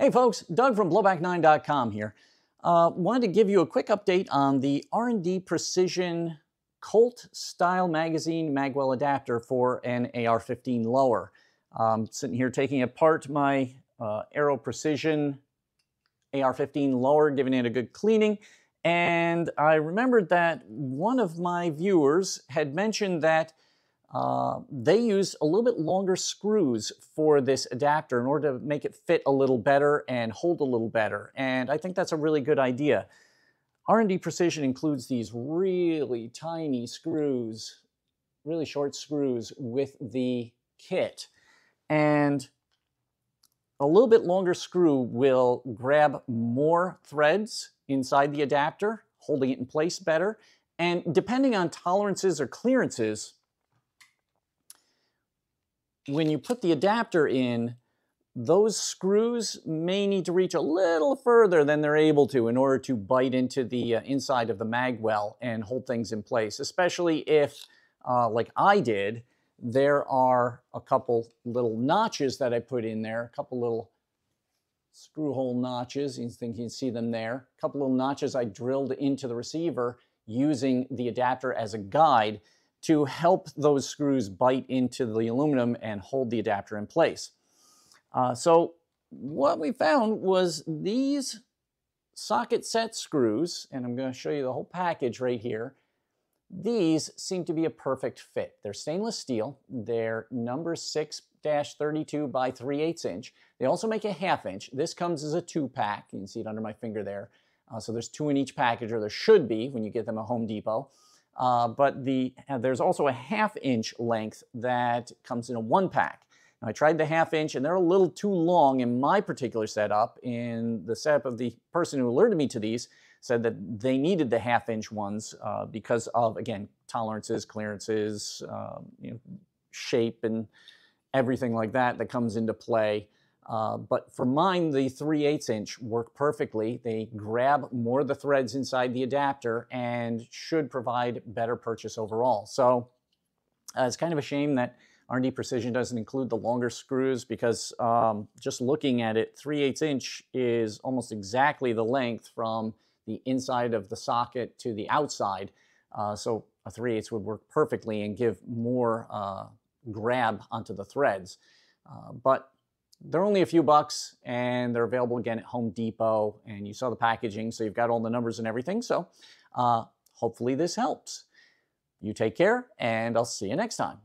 Hey folks, Doug from blowback9.com here. Uh, wanted to give you a quick update on the R&D Precision Colt style magazine magwell adapter for an AR-15 lower. Um, sitting here taking apart my uh, Aero Precision AR-15 lower, giving it a good cleaning. And I remembered that one of my viewers had mentioned that uh, they use a little bit longer screws for this adapter in order to make it fit a little better and hold a little better. And I think that's a really good idea. R&D Precision includes these really tiny screws, really short screws with the kit. And a little bit longer screw will grab more threads inside the adapter, holding it in place better. And depending on tolerances or clearances, when you put the adapter in, those screws may need to reach a little further than they're able to in order to bite into the uh, inside of the magwell and hold things in place, especially if, uh, like I did, there are a couple little notches that I put in there, a couple little screw hole notches, you think you can see them there, a couple little notches I drilled into the receiver using the adapter as a guide to help those screws bite into the aluminum and hold the adapter in place. Uh, so what we found was these socket set screws, and I'm going to show you the whole package right here, these seem to be a perfect fit. They're stainless steel. They're number 6-32 by 3 8 inch. They also make a half inch. This comes as a two pack. You can see it under my finger there. Uh, so there's two in each package, or there should be when you get them at Home Depot. Uh, but the, uh, there's also a half inch length that comes in a one pack. Now, I tried the half inch and they're a little too long in my particular setup. In the setup of the person who alerted me to these said that they needed the half inch ones uh, because of, again, tolerances, clearances, um, you know, shape and everything like that that comes into play. Uh, but for mine, the 3 8 inch work perfectly. They grab more of the threads inside the adapter and should provide better purchase overall. So uh, it's kind of a shame that R&D Precision doesn't include the longer screws because um, just looking at it, 3 8 inch is almost exactly the length from the inside of the socket to the outside. Uh, so a 3 8 would work perfectly and give more uh, grab onto the threads. Uh, but they're only a few bucks and they're available again at Home Depot and you saw the packaging so you've got all the numbers and everything. So uh, hopefully this helps. You take care and I'll see you next time.